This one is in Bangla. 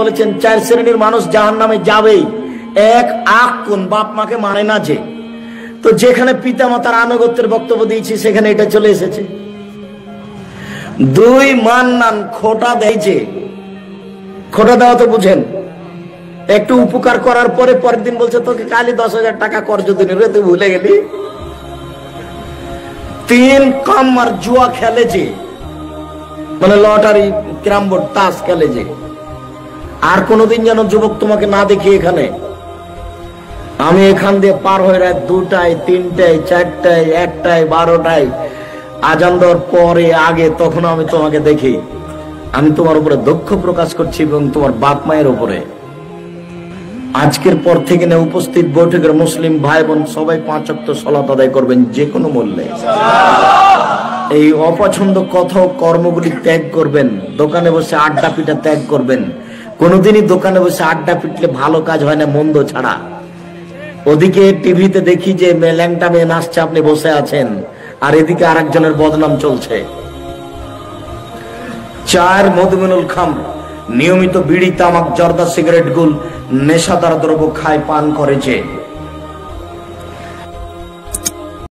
বলেছেন, চার শ্রেণির মানুষ জাহান নামে এক কোন বাপ মাকে মানে না যে। তো যেখানে পিতা মাতার আনুগত্যের বক্তব্য দিয়েছি, সেখানে এটা চলে এসেছে। দুই মান নান খোটা দেয় খোটা দেওয়া তো বুঝেন। একটু উপকার করার পরে পরের দিন বলছে, তোকে কালি দশ হাজার টাকা কর্জ দিন রে, তুই ভুলে গেলি? তিন কম আর জুয়া খেলে যে। মানে লটারি, ক্যারাম বোর্ড, তাস খেলে যে। আর কোনোদিন যেন যুবক তোমাকে না দেখি এখানে। আমি এখান দিয়ে পার হয়ে রাত দুটায়, তিনটায়, চারটায়, একটায়, বারোটায়, আজান দেওয়ার পরে, আগে তখন আমি তোমাকে দেখি। আমি তোমার উপরে দক্ষ প্রকাশ করছি এবং তোমার বাপ মায়ের উপরে। আজকের পর থেকে না উপস্থিত বৈঠকের মুসলিম ভাই বোন সবাই পাঁচ অক্ট সলাত আদায় করবেন যে কোনো মূল্যে। এই অপছন্দ কথা কর্মগুলি ত্যাগ করবেন, দোকানে বসে আড্ডা পিটা ত্যাগ করবেন কোনোদিনই দোকানে বসে আড্ডা পিটলে ভালো কাজ হয় না, মন্দ ছাড়া। ওদিকে টিভিতে দেখি যে ল্যাংটা মেয়ে নাচছে, আপনি বসে আছেন। আর এদিকে আরেকজনের বদনাম চলছে। চার মধুমিনুল খাম, নিয়মিত বিড়ি, তামাক, জর্দা, সিগারেট, গুল, নেশাদার দ্রব্য খায়, পান করে যে।